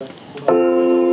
Thank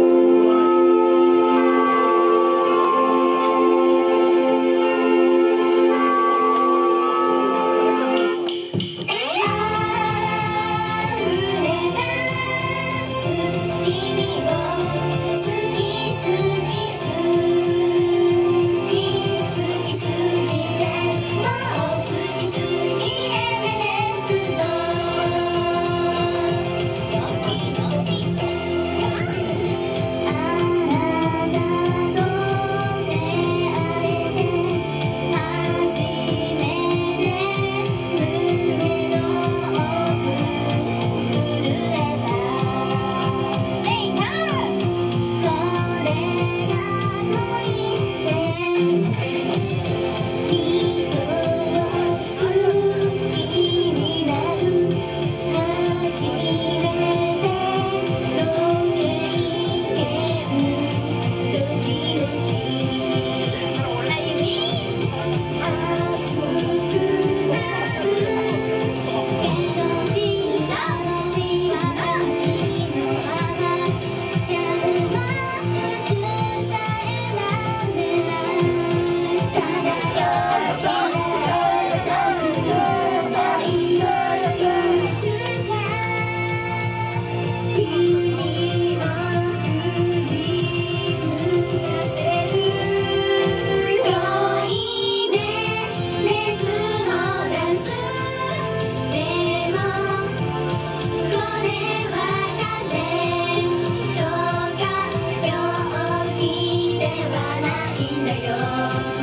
ないんだよ。